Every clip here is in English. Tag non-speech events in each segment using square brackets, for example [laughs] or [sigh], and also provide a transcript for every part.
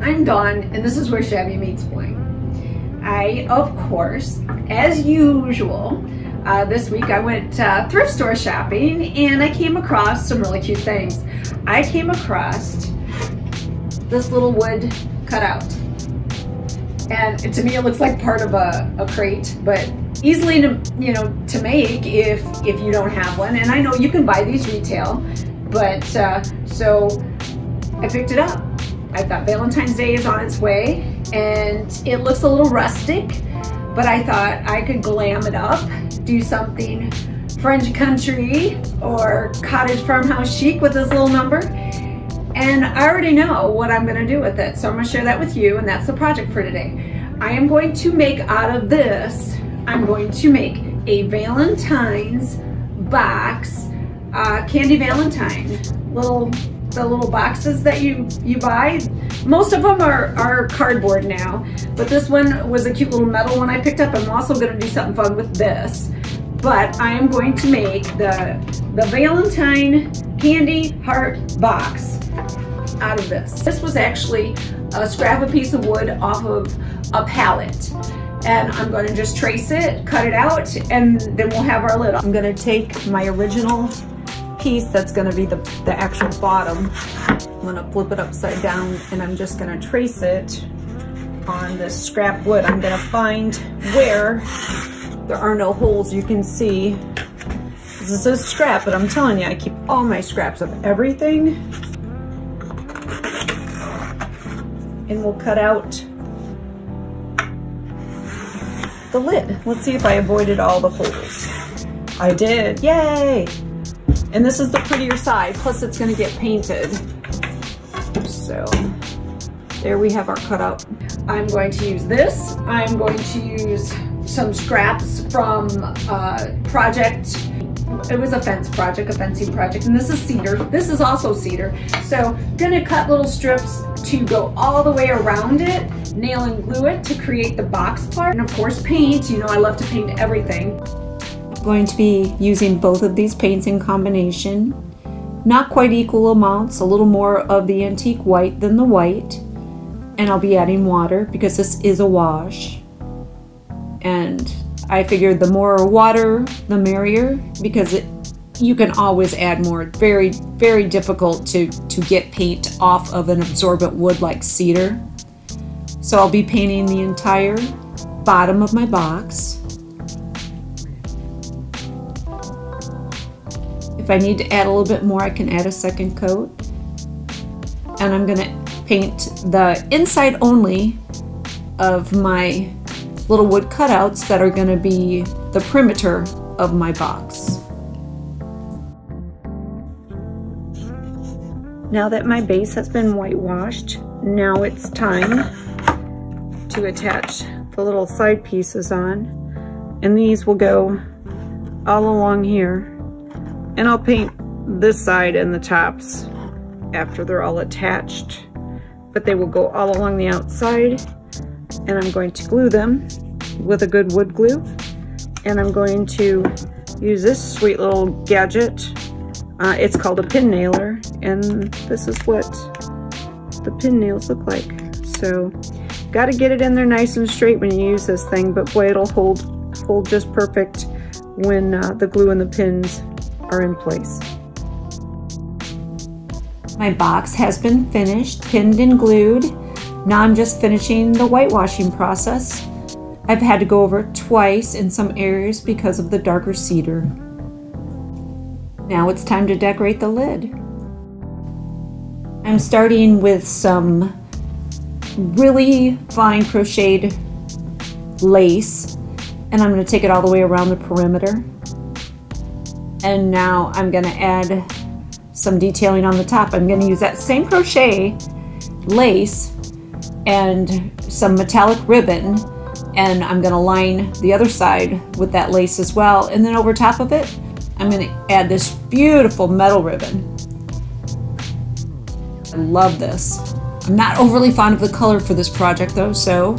I'm Dawn, and this is where Shabby meets Bling. I, of course, as usual, uh, this week I went uh, thrift store shopping and I came across some really cute things. I came across this little wood cutout. And to me it looks like part of a, a crate, but easily to, you know, to make if, if you don't have one. And I know you can buy these retail, but uh, so I picked it up. I thought Valentine's Day is on its way and it looks a little rustic, but I thought I could glam it up, do something French country or cottage farmhouse chic with this little number. And I already know what I'm gonna do with it. So I'm gonna share that with you and that's the project for today. I am going to make out of this, I'm going to make a Valentine's box, uh, candy Valentine, little the little boxes that you, you buy. Most of them are, are cardboard now, but this one was a cute little metal one I picked up. I'm also gonna do something fun with this. But I am going to make the, the Valentine candy heart box out of this. This was actually a scrap a piece of wood off of a pallet and I'm gonna just trace it, cut it out, and then we'll have our lid. I'm gonna take my original piece that's gonna be the, the actual bottom. I'm gonna flip it upside down and I'm just gonna trace it on this scrap wood. I'm gonna find where there are no holes you can see. This is a scrap, but I'm telling you, I keep all my scraps of everything. And we'll cut out the lid. Let's see if I avoided all the holes. I did, yay! And this is the prettier side, plus it's gonna get painted. So there we have our cutout. I'm going to use this. I'm going to use some scraps from uh, project it was a fence project, a fencing project, and this is cedar. This is also cedar. So gonna cut little strips to go all the way around it, nail and glue it to create the box part, and of course paint. You know I love to paint everything going to be using both of these paints in combination. Not quite equal amounts, a little more of the antique white than the white. And I'll be adding water because this is a wash. And I figured the more water, the merrier because it you can always add more. very, very difficult to, to get paint off of an absorbent wood like cedar. So I'll be painting the entire bottom of my box. If I need to add a little bit more, I can add a second coat. And I'm gonna paint the inside only of my little wood cutouts that are gonna be the perimeter of my box. Now that my base has been whitewashed, now it's time to attach the little side pieces on. And these will go all along here and I'll paint this side and the tops after they're all attached. But they will go all along the outside and I'm going to glue them with a good wood glue. And I'm going to use this sweet little gadget. Uh, it's called a pin nailer and this is what the pin nails look like. So got to get it in there nice and straight when you use this thing, but boy, it'll hold, hold just perfect when uh, the glue and the pins are in place. My box has been finished, pinned and glued. Now I'm just finishing the whitewashing process. I've had to go over it twice in some areas because of the darker cedar. Now it's time to decorate the lid. I'm starting with some really fine crocheted lace and I'm going to take it all the way around the perimeter. And now I'm gonna add some detailing on the top. I'm gonna use that same crochet lace and some metallic ribbon and I'm gonna line the other side with that lace as well. And then over top of it, I'm gonna add this beautiful metal ribbon. I love this. I'm not overly fond of the color for this project though, so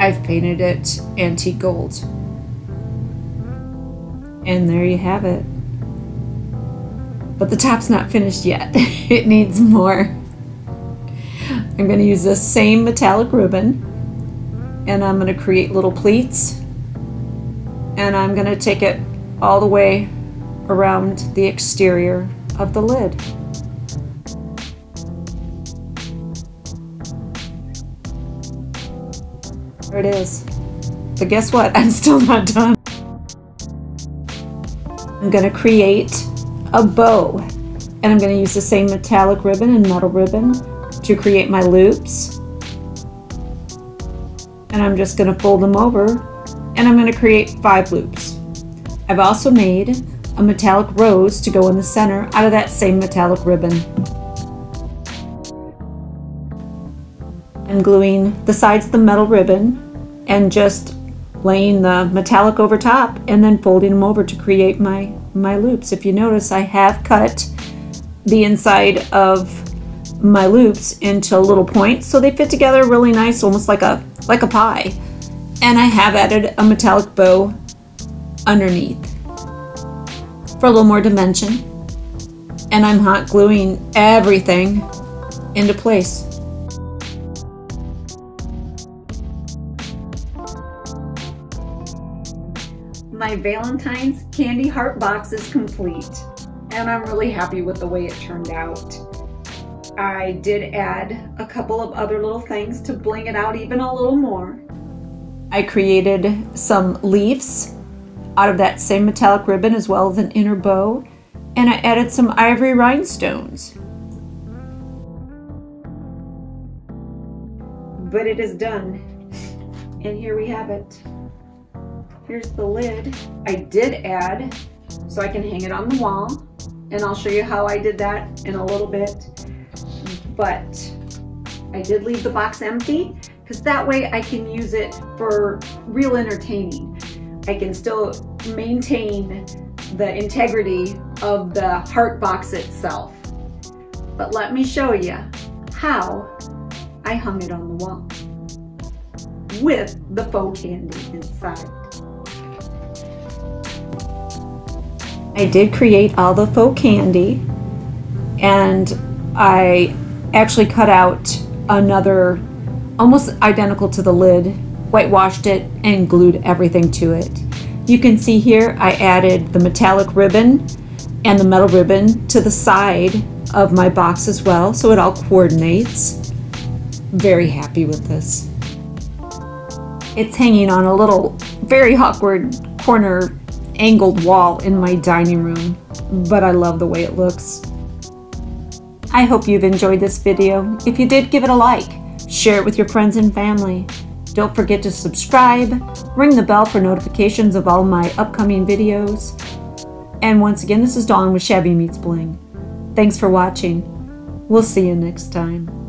I've painted it antique gold. And there you have it. But the top's not finished yet. [laughs] it needs more. I'm going to use this same metallic ribbon and I'm going to create little pleats and I'm going to take it all the way around the exterior of the lid. There it is. But guess what? [laughs] I'm still not done. I'm going to create a bow and I'm going to use the same metallic ribbon and metal ribbon to create my loops. And I'm just going to fold them over and I'm going to create five loops. I've also made a metallic rose to go in the center out of that same metallic ribbon. I'm gluing the sides of the metal ribbon and just laying the metallic over top and then folding them over to create my, my loops. If you notice, I have cut the inside of my loops into little points so they fit together really nice, almost like a, like a pie. And I have added a metallic bow underneath for a little more dimension. And I'm hot gluing everything into place. My Valentine's candy heart box is complete and I'm really happy with the way it turned out. I did add a couple of other little things to bling it out even a little more. I created some leaves out of that same metallic ribbon as well as an inner bow and I added some ivory rhinestones. But it is done and here we have it. Here's the lid. I did add so I can hang it on the wall and I'll show you how I did that in a little bit. But I did leave the box empty because that way I can use it for real entertaining. I can still maintain the integrity of the heart box itself. But let me show you how I hung it on the wall with the faux candy inside. I did create all the faux candy and I actually cut out another almost identical to the lid, whitewashed it and glued everything to it. You can see here I added the metallic ribbon and the metal ribbon to the side of my box as well so it all coordinates. Very happy with this. It's hanging on a little very awkward corner angled wall in my dining room, but I love the way it looks. I hope you've enjoyed this video. If you did, give it a like. Share it with your friends and family. Don't forget to subscribe, ring the bell for notifications of all my upcoming videos. And once again, this is Dawn with Shabby Meets Bling. Thanks for watching. We'll see you next time.